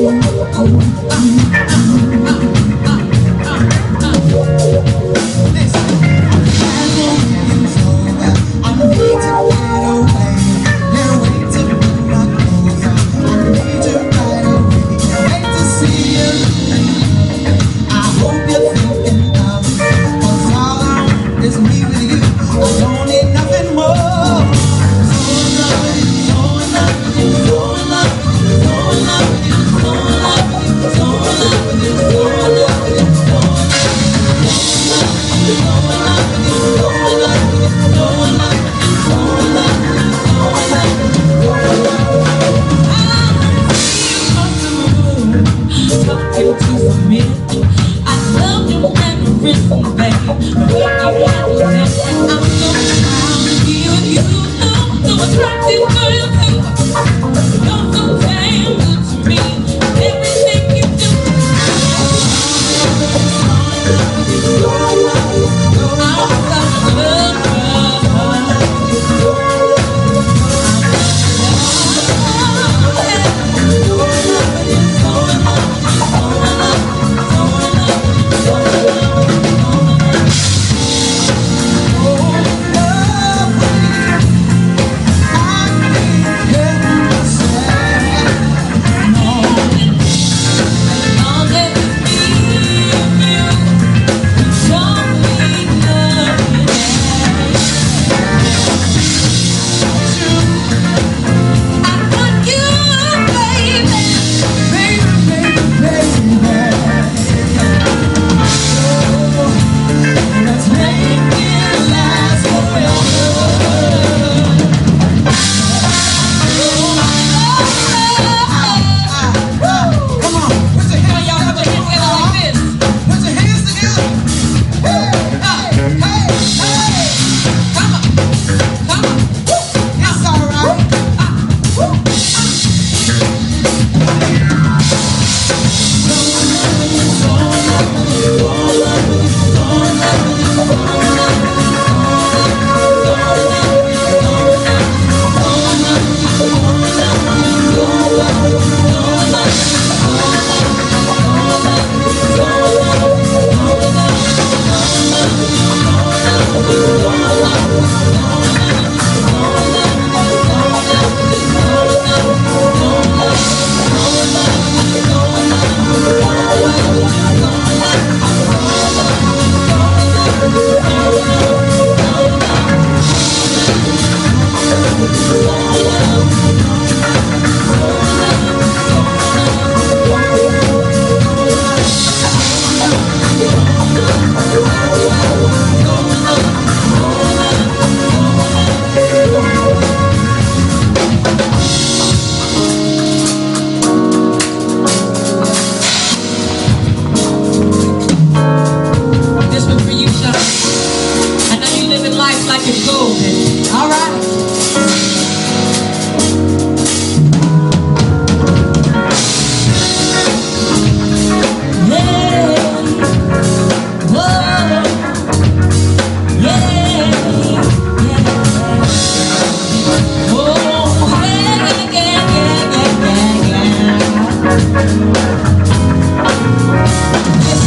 I want, I want, you. Golden, golden.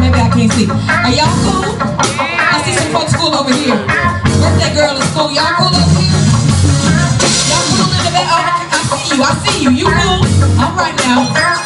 Maybe I can't see. Are y'all cool? I see some folks cool over here. Birthday girl is cool. Y'all cool over here? Y'all cool in the back? Oh, I see you. I see you. You cool? I'm right now.